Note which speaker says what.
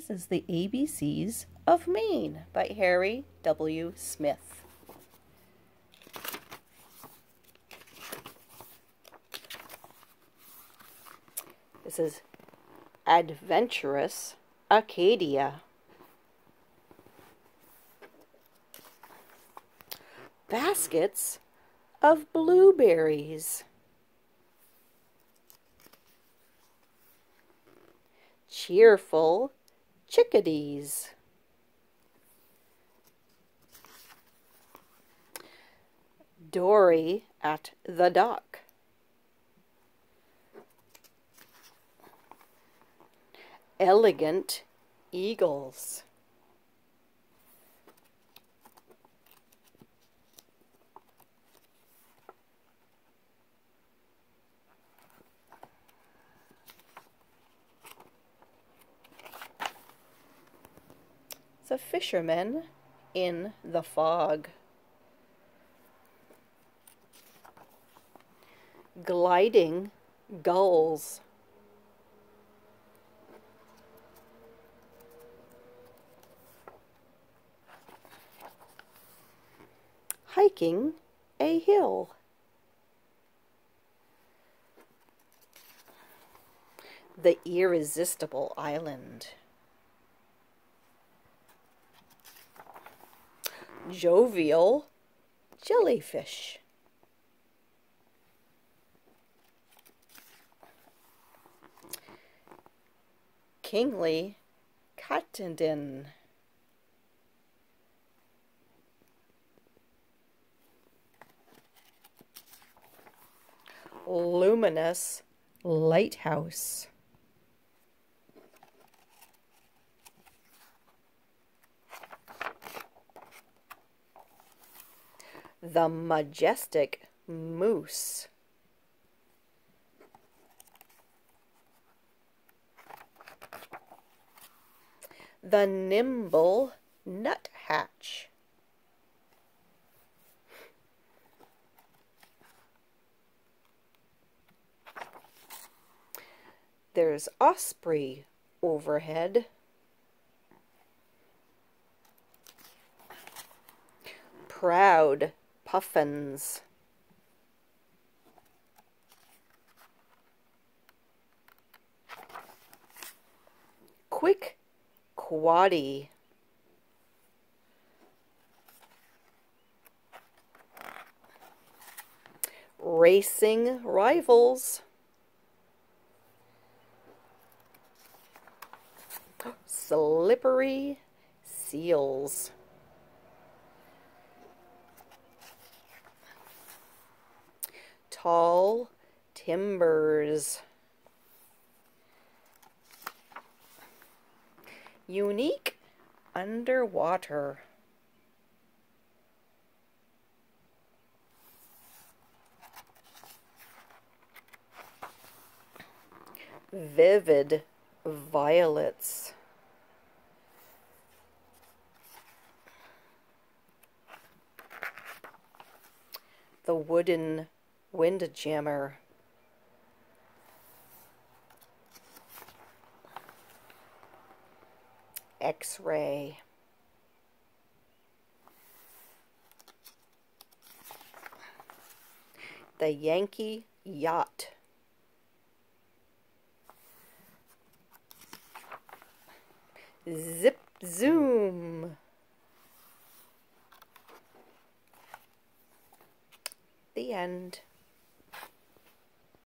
Speaker 1: This is the ABCs of Maine by Harry W. Smith. This is Adventurous Acadia. Baskets of blueberries. Cheerful chickadees. Dory at the dock. Elegant eagles. The fishermen in the fog. Gliding gulls. Hiking a hill. The irresistible island. Jovial jellyfish. Kingly Katahdin. Luminous Lighthouse. The majestic moose. The nimble nuthatch. There's osprey overhead. Proud puffins. Quick Quoddy. Racing rivals. Slippery seals. Tall timbers. Unique underwater. Vivid violets. The wooden Windjammer. X-ray. The Yankee Yacht. Zip Zoom. The end.